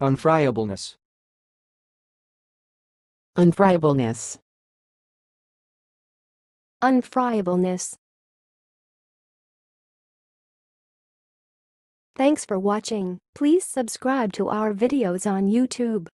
Unfriableness. Unfriableness. Unfriableness. Thanks for watching. Please subscribe to our videos on YouTube.